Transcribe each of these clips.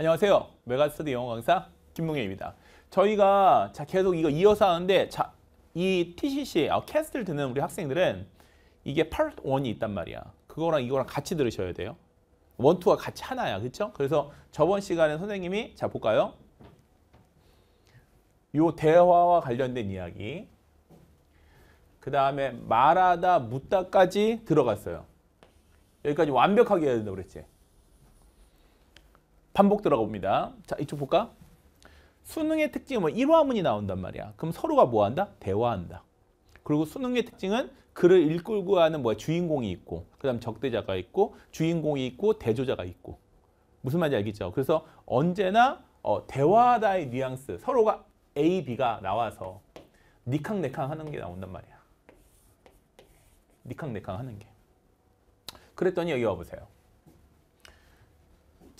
안녕하세요. 메가스터디 영어 강사 김동현입니다. 저희가 자 계속 이거 이어서 하는데 자, 이 TCC 어, 캐스트를 듣는 우리 학생들은 이게 파트 1이 있단 말이야. 그거랑 이거랑 같이 들으셔야 돼요. 원투가 같이 하나야. 그렇죠? 그래서 저번 시간에 선생님이 자 볼까요? 요 대화와 관련된 이야기. 그 다음에 말하다 묻다까지 들어갔어요. 여기까지 완벽하게 해야 된다고 그랬지. 반복 들어가 봅니다. 자, 이쪽 볼까? 수능의 특징은 뭐 일화문이 나온단 말이야. 그럼 서로가 뭐 한다? 대화한다. 그리고 수능의 특징은 글을 읽고 하는 뭐야 주인공이 있고 그다음 적대자가 있고 주인공이 있고 대조자가 있고 무슨 말인지 알겠죠? 그래서 언제나 어, 대화다의 뉘앙스 서로가 A, B가 나와서 니캉네캉 하는 게 나온단 말이야. 니캉네캉 하는 게. 그랬더니 여기 와보세요.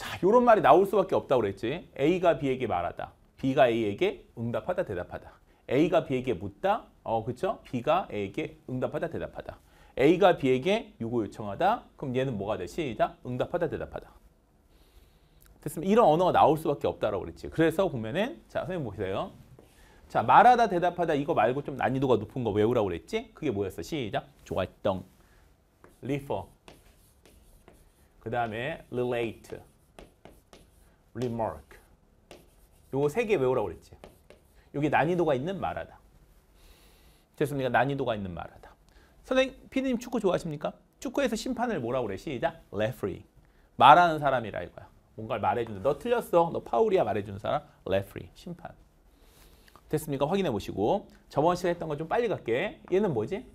자, 이런 말이 나올 수밖에 없다고 그랬지. A가 B에게 말하다. B가 A에게 응답하다, 대답하다. A가 B에게 묻다. 어, 그쵸? B가 A에게 응답하다, 대답하다. A가 B에게 요구 요청하다. 그럼 얘는 뭐가 돼? 시작. 응답하다, 대답하다. 됐습니다. 이런 언어가 나올 수밖에 없다라고 그랬지. 그래서 보면은 자, 선생님 보세요. 자, 말하다, 대답하다 이거 말고 좀 난이도가 높은 거 외우라고 그랬지? 그게 뭐였어? 시작. 좋았던. refer. 그 다음에 relate. Remark. 요거 세 개 외우라고 그랬지. 여기 난이도가 있는 말하다. 됐습니까? 난이도가 있는 말하다. 선생님, 피디님 축구 좋아하십니까? 축구에서 심판을 뭐라고 그래? 시작. referee. 말하는 사람이라 이거야. 뭔가를 말해주는. 너 틀렸어. 너 파울이야 말해주는 사람. referee. 심판. 됐습니까? 확인해 보시고. 저번 시간에 했던 거 좀 빨리 갈게. 얘는 뭐지?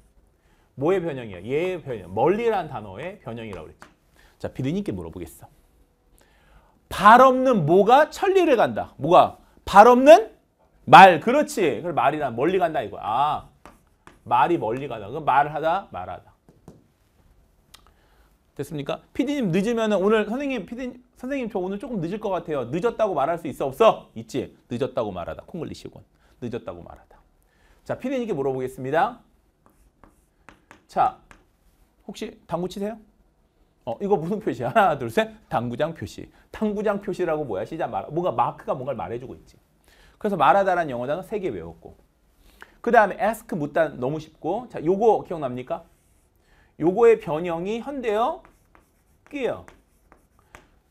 뭐의 변형이야? 얘의 변형. 멀리란 단어의 변형이라고 그랬지. 자, 피디님께 물어보겠어. 발 없는 뭐가 천리를 간다. 뭐가? 발 없는 말. 그렇지. 그럼 말이란 멀리 간다 이거야. 아, 말이 멀리 가다. 그럼 말하다, 말하다. 됐습니까? 피디님 늦으면 오늘 선생님, 피디님, 선생님 저 오늘 조금 늦을 것 같아요. 늦었다고 말할 수 있어? 없어? 있지. 늦었다고 말하다. 콩글리시군. 늦었다고 말하다. 자, 피디님께 물어보겠습니다. 자, 혹시 당구 치세요? 어, 이거 무슨 표시야? 하나, 둘, 셋. 당구장 표시. 당구장 표시라고 뭐야? 시작 말. 뭔가 마크가 뭔가를 말해주고 있지. 그래서 말하다라는 영어 단어 세 개 외웠고. 그 다음에 ask 묻다 너무 쉽고. 자, 요거 기억납니까? 요거의 변형이 현대어 끼어.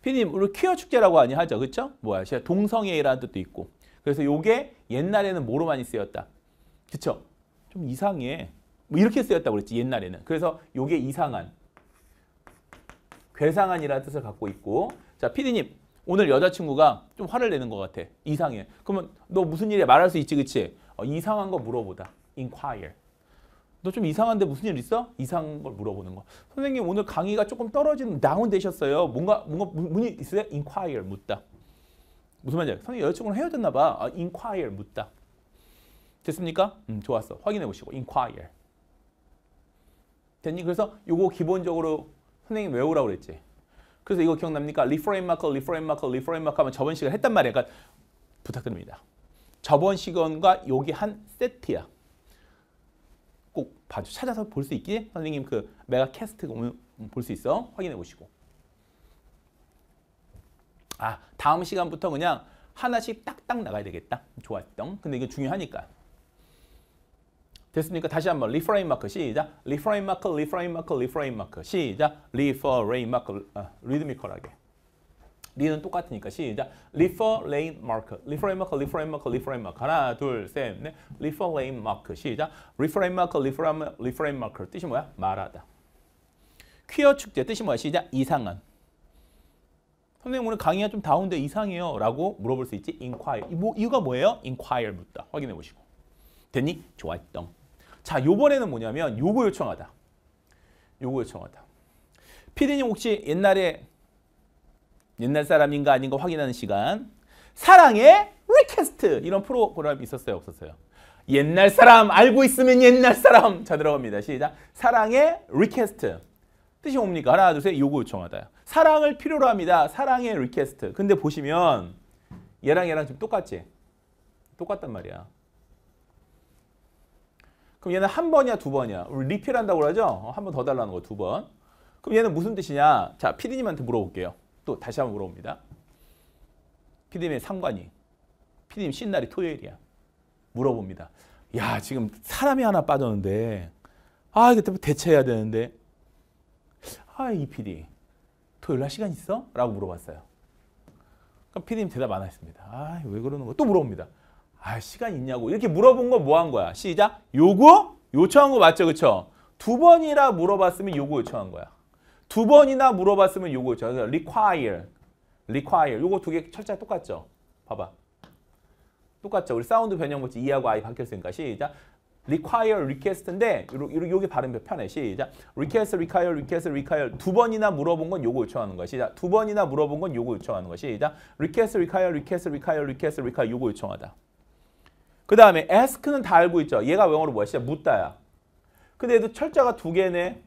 피디님, 우리 퀴어 축제라고 하니 하죠. 그쵸? 뭐야? 동성애라는 뜻도 있고. 그래서 요게 옛날에는 뭐로 많이 쓰였다? 그쵸? 좀 이상해. 뭐 이렇게 쓰였다고 그랬지, 옛날에는. 그래서 요게 이상한. 괴상한이라는 뜻을 갖고 있고. 자 피디님 오늘 여자친구가 좀 화를 내는 것 같아. 이상해. 그러면 너 무슨 일이야? 말할 수 있지 그치? 어, 이상한 거 물어보다. Inquire. 너 좀 이상한데 무슨 일 있어? 이상한 걸 물어보는 거. 선생님 오늘 강의가 조금 떨어지는 다운 되셨어요. 뭔가 뭔가 문이 있어요? Inquire 묻다. 무슨 말이야? 선생님 여자친구랑 헤어졌나 봐. 아, inquire 묻다. 됐습니까? 음 좋았어. 확인해 보시고. Inquire. 됐니? 그래서 요거 기본적으로 선생님 외우라고 그랬지. 그래서 이거 기억납니까? refrain marker, refrain marker, refrain marker 하면 저번 시간 했단 말이에요. 그러니까 부탁드립니다. 저번 시간과 여기 한 세트야. 꼭 봐주 찾아서 볼 수 있기? 선생님 그 메가 캐스트 볼 수 있어. 확인해 보시고. 아 다음 시간부터 그냥 하나씩 딱딱 나가야 되겠다. 좋았던. 근데 이게 중요하니까. 됐습니까? 다시 한번 refer late mark 시작. refer late mark, refer late mark, refer late mark 시작. refer late mark 아, 리드미컬하게. 리는 똑같으니까 시작. 리퍼레임 마크, 리프레임 마크, 리프레임 마크, 리프레임 마크 하나, 둘, 셋, 넷. refer late mark 시작. refer late mark, refer late refer late mark 뜻이 뭐야? 말하다. 퀴어 축제 뜻이 뭐야? 시작. 이상한. 선생님 오늘 강의가 좀 다운돼 이상해요 라고 물어볼 수 있지 inquire 뭐, 이유가 뭐예요? inquire 묻다 확인해 보시고 됐니? 좋았던 자, 요번에는 뭐냐면 요거 요청하다. 요거 요청하다. 피디님 혹시 옛날에 옛날 사람인가 아닌가 확인하는 시간? 사랑의 리퀘스트 이런 프로그램 있었어요 없었어요? 옛날 사람 알고 있으면 옛날 사람! 자 들어갑니다. 시작. 사랑의 리퀘스트 뜻이 뭡니까? 하나 둘셋 요거 요청하다. 사랑을 필요로 합니다. 사랑의 리퀘스트 근데 보시면 얘랑 얘랑 좀 똑같지? 똑같단 말이야 그럼 얘는 한 번이야, 두 번이야? 우리 리필한다고 그러죠? 어, 한번 더 달라는 거 두 번. 그럼 얘는 무슨 뜻이냐? 자, 피디님한테 물어볼게요. 또 다시 한번 물어봅니다. 피디님의 상관이 피디님 쉰 날이 토요일이야. 물어봅니다. 야 지금 사람이 하나 빠졌는데 아 이거 때문에 대체해야 되는데 아이 PD 토요일 날 시간 있어? 라고 물어봤어요. 그럼 피디님 대답 안 했습니다. 아 왜 그러는 거야? 또 물어봅니다. 아 시간 있냐고 이렇게 물어본 건뭐한 거야? 시작 요구 요청한 거 맞죠, 그렇죠? 두 번이나 물어봤으면 요구 요청한 거야. 두 번이나 물어봤으면 요구 요청. require, require 요거 두 개 철자 똑같죠? 봐봐. 똑같죠? 우리 사운드 변형 뭐지 이하고 아이 바뀌었으니까 시작. require, request인데 요게 발음 편해. 시작. request, require, request, require 두 번이나 물어본 건 요거 요청하는 거야. 시작. 두 번이나 물어본 건 요거 요청하는 거야. 시작. request, require, request, require, request, require 요거 요청하다. 그 다음에 ask는 다 알고 있죠. 얘가 영어로 뭐야? 시작. 묻다야. 근데 얘도 철자가 두 개네.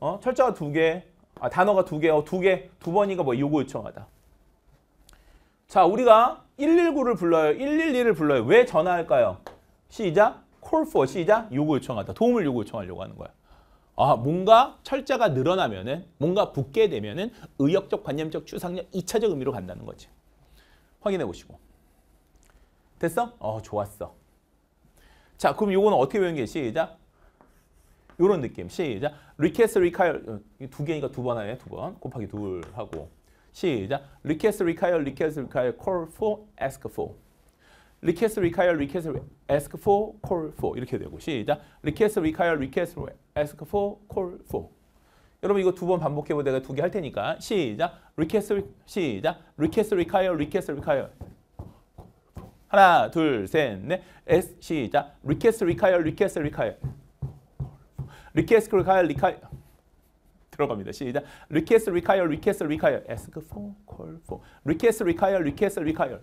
어? 철자가 두 개. 아, 단어가 두 개. 어, 두 개. 두 번이가 뭐 요거 요청하다. 자, 우리가 119를 불러요. 112를 불러요. 왜 전화할까요? 시작. call for 시작. 요구 요청하다. 도움을 요구 요청하려고 하는 거야. 아, 뭔가 철자가 늘어나면은 뭔가 붙게 되면은 의역적, 관념적, 추상력, 2차적 의미로 간다는 거지. 확인해 보시고. 됐어? 어, 좋았어. 자, 그럼 요거는 어떻게 배우는 게 시작. 요런 느낌. 시작. require 어, 두 개니까 두 번 하네. 두 번. 곱하기 둘 하고. 시작. request, require, request, require, call for, ask for. request, require, request, ask for, call for 이렇게 되고 시작. request, require, request, ask for, call for. 여러분 이거 두 번 반복해 보고 내가 두 개 할 테니까 시작. request, 시작. request, require, request, require. 하나, 둘, 셋, 넷. S 시작. request, require, request, require. request, require, require. 들어갑니다. 시작. request, require, request, require. ask for, call for. request, require, request, require.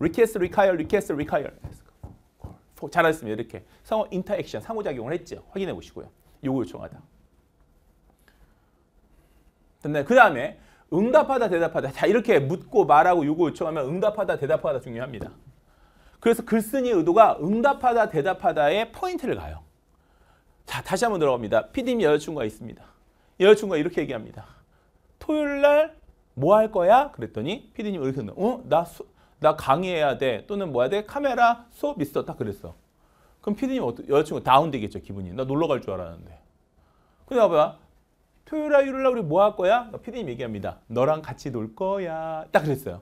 request, require, request, require. ask for, call. 잘하셨습니다. 이렇게 상호 인터액션, 상호작용을 했죠. 확인해 보시고요. 요거 요청하다. 됐나요? 그 다음에 응답하다, 대답하다. 자 이렇게 묻고 말하고 요거 요청하면 응답하다, 대답하다 중요합니다. 그래서 글쓴이 의도가 응답하다, 대답하다의 포인트를 가요. 자, 다시 한번 들어갑니다. 피디님 여자친구가 있습니다. 여자친구가 이렇게 얘기합니다. 토요일 날 뭐 할 거야? 그랬더니 피디님 이렇게? 어? 나, 수, 나 강의해야 돼. 또는 뭐 해야 돼? 카메라 수업 있어. 딱 그랬어. 그럼 피디님 여자친구 다운되겠죠, 기분이. 나 놀러 갈 줄 알았는데. 근데 봐봐. 토요일 날, 일요일 날 우리 뭐 할 거야? 피디님 얘기합니다. 너랑 같이 놀 거야. 딱 그랬어요.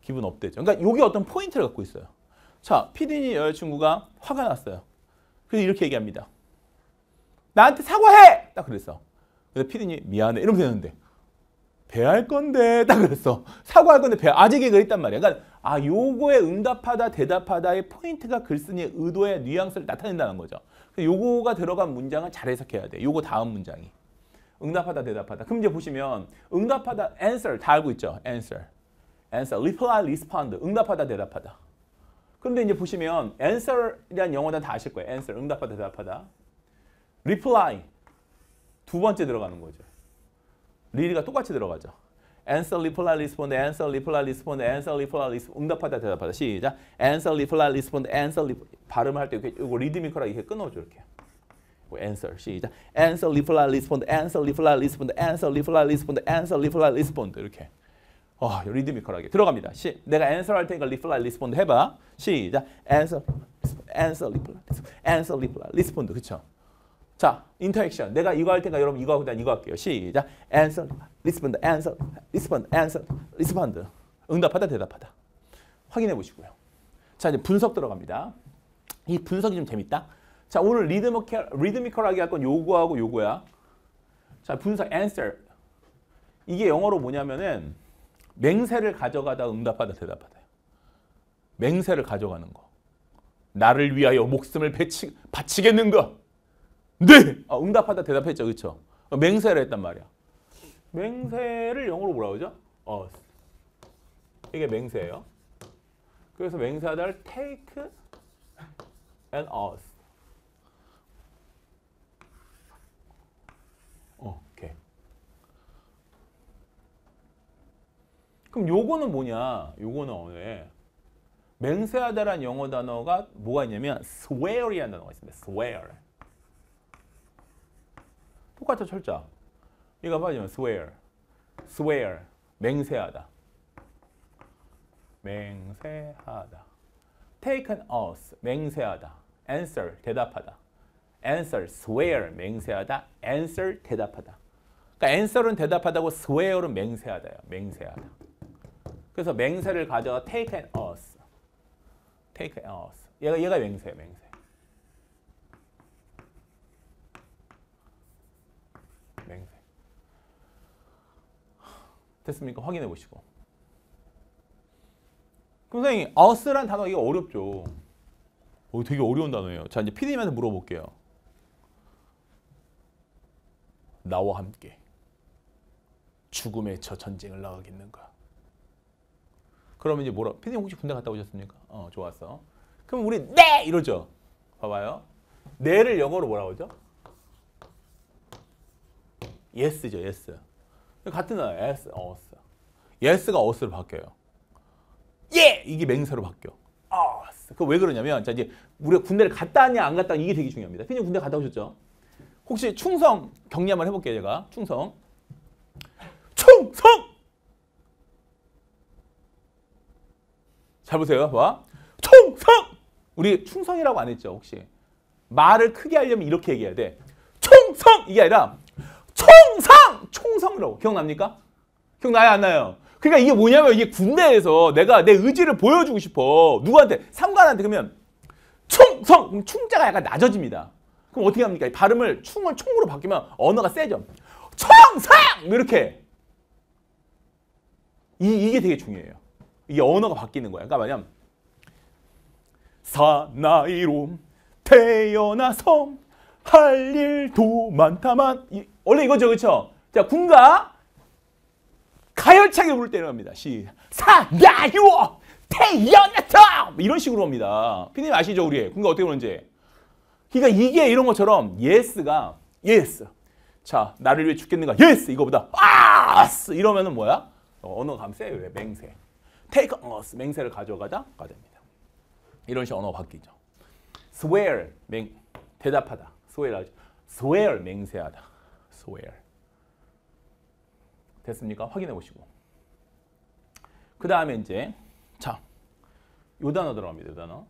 기분 업되죠. 그러니까 이게 어떤 포인트를 갖고 있어요. 자, 피디님 여자친구가 화가 났어요. 그래서 이렇게 얘기합니다. 나한테 사과해! 딱 그랬어. 그래서 피디님 미안해 이러면 되는데 배할 건데 딱 그랬어. 사과할 건데 배 아직에 그랬단 말이야. 그러니까 아 요거에 응답하다 대답하다의 포인트가 글쓴이의 의도의 뉘앙스를 나타낸다는 거죠. 요거가 들어간 문장은 잘 해석해야 돼. 요거 다음 문장이. 응답하다 대답하다. 그럼 이제 보시면 응답하다 answer 다 알고 있죠. answer. answer. reply, respond. 응답하다 대답하다. 그런데 이제 보시면 answer이란 영어 단어 다 아실 거예요. answer. 응답하다 대답하다. reply 두 번째 들어가는 거죠. 리리가 똑같이 들어가죠. answer, reply, respond, answer, reply, respond, answer, reply, respond. 응답하다, 대답하다. 시작. answer, reply, respond, answer, reply. 발음을 할때 이렇게 이거 리드미컬하게 이렇게 끊어줘 이렇게. Answer 시작. answer, reply, respond, answer, reply, respond, answer, reply, respond, answer, reply, respond 이렇게. 어, 리드미컬하게 들어갑니다. 시, 내가 answer 할 테니까 reply, respond 해봐. 시작. answer, answer, reply, answer, reply, respond. 그렇죠? 자, 인터액션. 내가 이거 할 테니까 여러분 이거 하고 난 이거 할게요. 시작. answer, respond, answer, respond, answer, respond. 응답하다, 대답하다. 확인해 보시고요. 자, 이제 분석 들어갑니다. 이 분석이 좀 재밌다. 자, 오늘 리드미컬, 리드미컬하게 할 건 요거하고 요거야. 자, 분석 answer. 이게 영어로 뭐냐면은 맹세를 가져가다 응답하다 대답하다. 맹세를 가져가는 거. 나를 위하여 목숨을 배치, 바치겠는가? 네! 아, 응답하다 대답했죠. 그렇죠? 맹세를 했단 말이야. 맹세를 영어로 뭐라 그러죠? 어. 이게 맹세예요. 그래서 맹세하다를 take and us. 어, 오케이. 그럼 요거는 뭐냐? 요거는 왜? 맹세하다란 영어 단어가 뭐가 있냐면 swear이라는 단어가 있습니다. swear. 똑같죠 철자. 이거 봐요. swear. swear. 맹세하다. 맹세하다. take an oath 맹세하다. answer 대답하다. answer swear 맹세하다. answer 대답하다. 그러니까 answer은 대답하다고 swear은 맹세하다요. 맹세하다. 그래서 맹세를 가져 take an oath. take an oath. 얘가 얘가 맹세예요, 맹세. 맹세. 됐습니까? 확인해 보시고. 선생님, us란 단어 이게 어렵죠. 어, 되게 어려운 단어예요. 자, 이제 PD님한테 물어볼게요. 나와 함께 죽음의 저 전쟁을 나가겠는가? 그러면 이제 뭐라? PD님 혹시 군대 갔다 오셨습니까? 어, 좋았어. 그럼 우리 네 이러죠. 봐봐요. 네를 영어로 뭐라고 하죠? yes죠, yes. 같은 단어, yes, us. yes가 us로 바뀌어요. 예! 이게 맹세로 바뀌어. us. 그왜 그러냐면, 자, 이제 우리가 군대를 갔다 왔냐, 안 갔다 왔냐, 이게 되게 중요합니다. 피디님 군대 갔다 오셨죠? 혹시 충성 격리 한번 해볼게요, 제가. 충성. 충성! 잘 보세요. 봐. 충성! 우리 충성이라고 안 했죠, 혹시? 말을 크게 하려면 이렇게 얘기해야 돼. 충성! 이게 아니라 총성! 총성이라고. 기억납니까? 기억나요, 안 나요? 그러니까 이게 뭐냐면 이게 군대에서 내가 내 의지를 보여주고 싶어. 누구한테? 상관한테 그러면 총성! 그럼 충자가 약간 낮아집니다. 그럼 어떻게 합니까? 발음을 충을 총으로 바뀌면 언어가 세죠. 총성! 이렇게. 이, 이게 되게 중요해요. 이게 언어가 바뀌는 거야. 그러니까 뭐냐면 사나이로 태어나서 할 일도 많다만 이, 원래 이거죠 그렇죠? 자 군가 가열차게 부를 때는 겁니다. 시 사나이로 태어나서 뭐 이런 식으로 옵니다. 피디님 아시죠 우리 군가 어떻게 부르는지 그러니까 이게 이런 것처럼 yes가 yes 자 나를 위해 죽겠는가 yes 이거보다 아 이러면은 뭐야? 언어 감세 왜 맹세 take us 맹세를 가져가다가 됩니다. 이런 식으로 언어가 바뀌죠. swear 맹 대답하다. swear 하죠. swear 맹세하다. swear 됐습니까? 확인해 보시고. 그 다음에 이제 자, 요 단어 들어갑니다. 요 단어.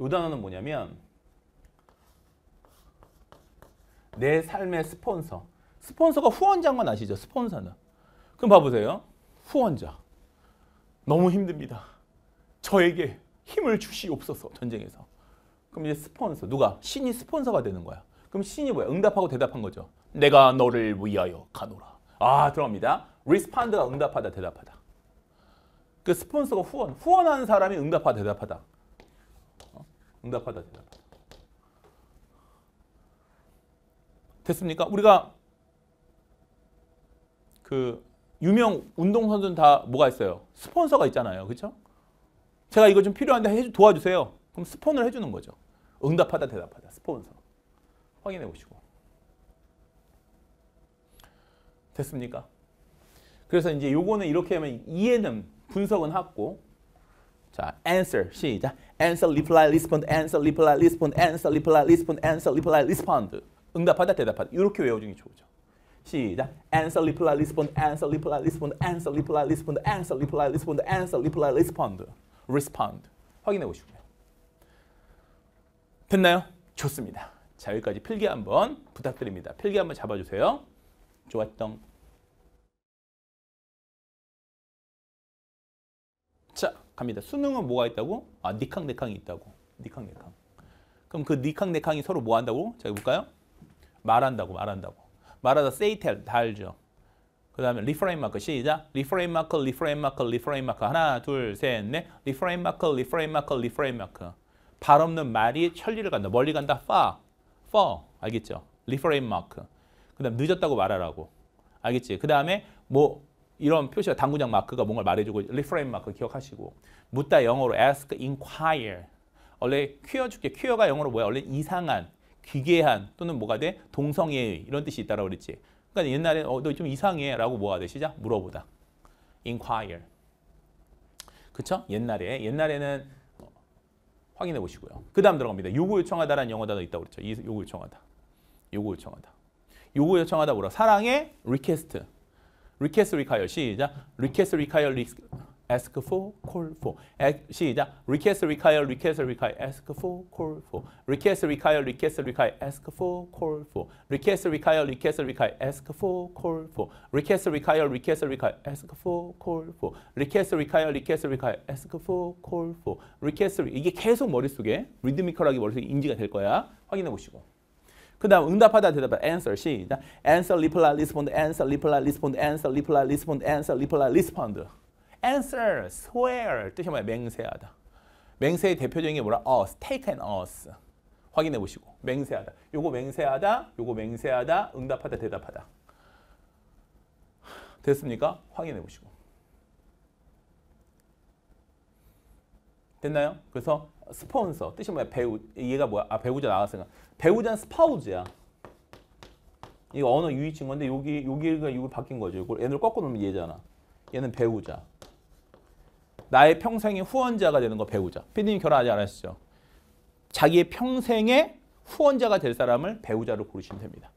요 단어는 뭐냐면 내 삶의 스폰서. 스폰서가 후원자인 건 아시죠? 스폰서는. 그럼 봐보세요. 후원자. 너무 힘듭니다. 저에게 힘을 주시옵소서 전쟁에서. 그럼 이제 스폰서 누가 신이 스폰서가 되는 거야. 그럼 신이 뭐야? 응답하고 대답한 거죠. 내가 너를 위하여 가노라. 아 들어갑니다. respond가 응답하다 대답하다. 그 스폰서가 후원 후원하는 사람이 응답하다 대답하다. 어? 응답하다 대답하다. 됐습니까? 우리가 그 유명 운동선수는 다 뭐가 있어요? 스폰서가 있잖아요. 그렇죠? 제가 이거 좀 필요한데 해주, 도와주세요. 그럼 스폰을 해주는 거죠. 응답하다 대답하다 스폰서. 확인해 보시고. 됐습니까? 그래서 이제 요거는 이렇게 하면 이해는 분석은 하고 자, answer 시작. answer, reply, respond, answer, reply, respond, answer, reply, respond, answer, reply, respond. 응답하다 대답하다. 이렇게 외워주는 게 좋죠. 시작. answer, reply, respond, answer, reply, respond, answer, reply, respond, answer, reply, respond, answer, reply, respond. respond. 확인해 보시고요. 됐나요? 좋습니다. 자, 여기까지 필기 한번 부탁드립니다. 필기 한번 잡아주세요. 좋았던. 자, 갑니다. 수능은 뭐가 있다고? 아, 니캉, 내캉이 있다고. 니캉, 내캉. 그럼 그 니캉, 내캉이 서로 뭐 한다고? 자, 볼까요? 말한다고, 말한다고. 말하다 다 알죠. 그 다음에 refer late mark 시작. refer late mark, refer late mark, refer late mark 하나, 둘, 셋, 넷. refer late mark, refer late mark, refer late mark. 발 없는 말이 천리를 간다. 멀리 간다. far, far. 알겠죠? refer late mark. 그 다음 늦었다고 말하라고. 알겠지? 그 다음에 뭐 이런 표시가 당구장 마크가 뭔가 말해주고 refer late mark 기억하시고 묻다 영어로 ask, inquire. 원래 퀴어 줄게. 퀴어가 영어로 뭐야? 원래 이상한, 기괴한 또는 뭐가 돼? 동성애 이런 뜻이 있다라고 그랬지. 그러니까 옛날에 어, 너 좀 이상해 라고 뭐가 돼? 시작 물어보다. inquire. 그쵸? 옛날에 옛날에는 어, 확인해 보시고요. 그 다음 들어갑니다. 요구 요청하다라는 영어 단어 있다고 그랬죠. 이 요구 요청하다. 요구 요청하다. 요구 요청하다 뭐라? 사랑의 request. request require 시작. request require ask for, call for. 에, 시작. request, require, request, require, ask for, call for. request, require, request, require, ask for, call for. request, require, request, require, ask for, call for. request, require, request, require, ask for, call for. request, require, request, require, ask for, call for. request, 이게 계속 머릿속에 리드미컬하게 머릿속에 인지가 될 거야. 확인해 보시고. 그 다음 응답하다 대답하다 answer 시작 answer reply respond answer reply respond answer reply respond answer reply respond answer swear 뜻이 뭐야? 맹세하다. 맹세의 대표적인 게 뭐라? us take and us 확인해 보시고. 맹세하다. 요거 맹세하다 요거 맹세하다 응답하다 대답하다. 됐습니까? 확인해 보시고. 됐나요? 그래서 스폰서 뜻이 뭐야? 배우 얘가 뭐야? 아 배우자 나왔으니까. 배우자는 spouse야. 이거 언어유희 친 건데 여기 여기가 이거 바뀐 거죠. 이걸 얘를 꺾어 놓으면 얘잖아. 얘는 배우자 나의 평생의 후원자가 되는 거 배우자. 피디님 결혼 아직 안 하시죠? 자기의 평생의 후원자가 될 사람을 배우자로 고르시면 됩니다.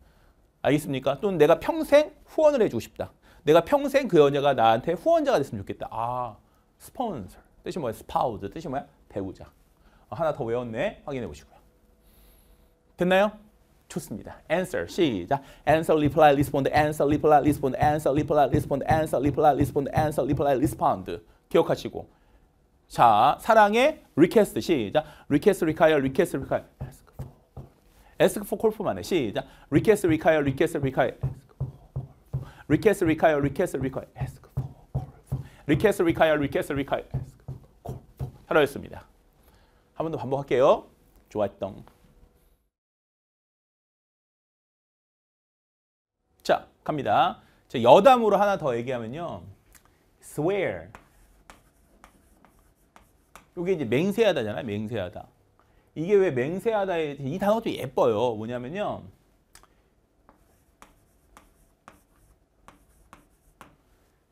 알겠습니까? 또는 내가 평생 후원을 해주고 싶다. 내가 평생 그 여자가 나한테 후원자가 됐으면 좋겠다. 아 sponsor 뜻이 뭐야? spouse 뜻이 뭐야? 배우자. 하나 더 외웠네. 확인해 보시고요. 됐나요? 좋습니다. answer. 시작. answer, reply, respond, answer, reply, respond, answer, reply, respond, answer, reply, respond, answer, reply, respond. 기억하시고. 자, 사랑의 request 시작. request, require, request, require. ask for. ask for call for만 해. 시작. request, require, request, require. request, require, request, require. ask for call request, require, request, require. ask for call for. 하나였습니다. 한 번 더 반복할게요. 좋았던. 자, 갑니다. 자, 여담으로 하나 더 얘기하면요. swear. 이게 이제 맹세하다잖아요. 맹세하다. 이게 왜 맹세하다에 이 단어가 좀 예뻐요. 뭐냐면요.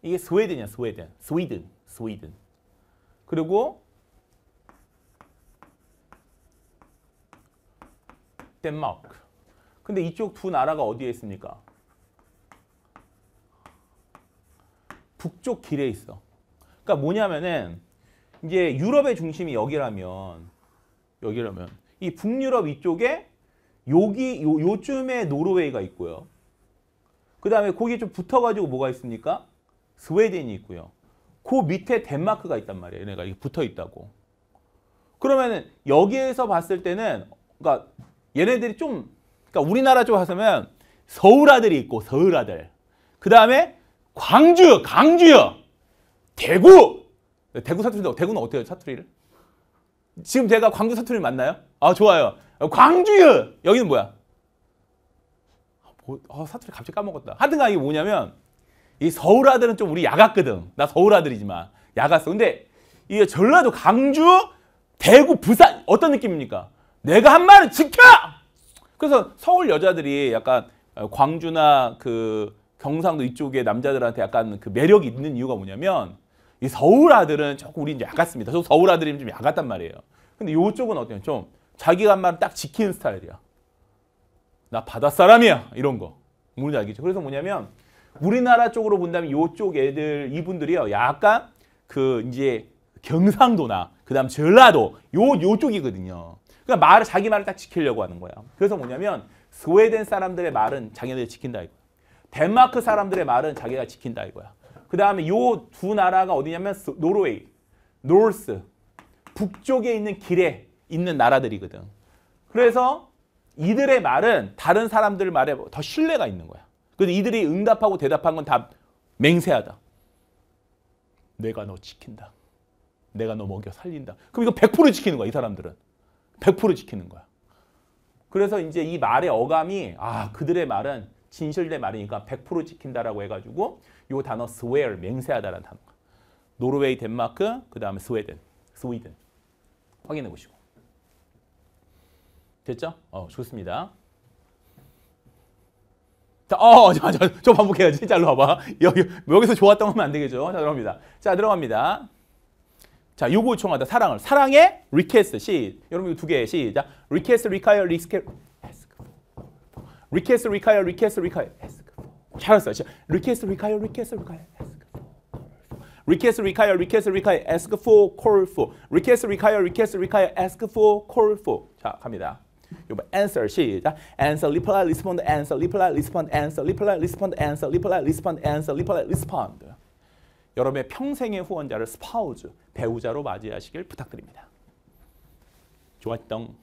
이게 스웨덴이야, 스웨덴. 스웨덴, 스웨덴. 그리고 덴마크. 근데 이쪽 두 나라가 어디에 있습니까? 북쪽 길에 있어. 그러니까 뭐냐면은 이제 유럽의 중심이 여기라면 여기라면 이 북유럽 이쪽에 여기 요, 요쯤에 노르웨이가 있고요. 그 다음에 거기에 좀 붙어가지고 뭐가 있습니까? 스웨덴이 있고요. 그 밑에 덴마크가 있단 말이에요. 얘네가 이게 붙어 있다고. 그러면은 여기에서 봤을 때는 그러니까 얘네들이 좀 그러니까 우리나라 쪽 하면 서울 아들이 있고 서울 아들. 그 다음에 광주, 강주요. 대구. 대구 사투리도 대구는 어때요 사투리를? 지금 제가 광주 사투리 맞나요? 아 좋아요. 광주요. 여기는 뭐야? 뭐, 어, 사투리 갑자기 까먹었다. 하여튼간 이게 뭐냐면 이 서울 아들은 좀 우리 야갔거든. 나 서울 아들이지만 야갔어. 근데 이 전라도 강주, 대구, 부산 어떤 느낌입니까? 내가 한 말을 지켜! 그래서 서울 여자들이 약간 광주나 그 경상도 이쪽의 남자들한테 약간 그 매력이 있는 이유가 뭐냐면 이 서울 아들은 조금 우리 이제 약았습니다. 저 서울 아들이면 좀 약았단 말이에요. 근데 요쪽은 어때요? 좀 자기가 한 말을 딱 지키는 스타일이야. 나 바다 사람이야. 이런 거. 뭔지 알겠죠? 그래서 뭐냐면 우리나라 쪽으로 본다면 요쪽 애들 이분들이요. 약간 그 이제 경상도나 그다음 전라도 요 요쪽이거든요. 그러니까 말을 자기 말을 딱 지키려고 하는 거야. 그래서 뭐냐면 스웨덴 사람들의 말은 자기네들 지킨다 이거야. 덴마크 사람들의 말은 자기가 지킨다 이거야. 그 다음에 요 두 나라가 어디냐면 노르웨이, 노스, 북쪽에 있는 길에 있는 나라들이거든. 그래서 이들의 말은 다른 사람들 말에 더 신뢰가 있는 거야. 그래서 이들이 응답하고 대답한 건 다 맹세하다. 내가 너 지킨다. 내가 너 먹여 살린다. 그럼 이거 100% 지키는 거야, 이 사람들은. 100% 지키는 거야. 그래서 이제 이 말의 어감이 아 그들의 말은 진실된 말이니까 100% 지킨다라고 해가지고 이 단어 swear 맹세하다라는 단어. 노르웨이, 덴마크, 그 다음에 스웨덴, 스웨덴 확인해 보시고 됐죠? 어 좋습니다. 자, 어, 저, 저, 저 반복해야지. 자, 일로 와봐. 여기, 여기서 좋았던 거면 안 되겠죠? 자, 들어갑니다. 자, 들어갑니다. 자, 요구 요청하다 사랑을 사랑의 request 시 여러분 이거 두개 시작 request require request request require request 잘했어요. request require request require ask request, require, request, require, ask for, call for. request, require, request, require, ask for, call for. 자, 갑니다. 이번 answer 시작. answer, reply, respond, answer, reply, respond, answer, reply, respond, answer, reply, respond, answer, reply, respond. 여러분의 평생의 후원자를 스파우즈, 배우자로 맞이하시길 부탁드립니다. 좋았던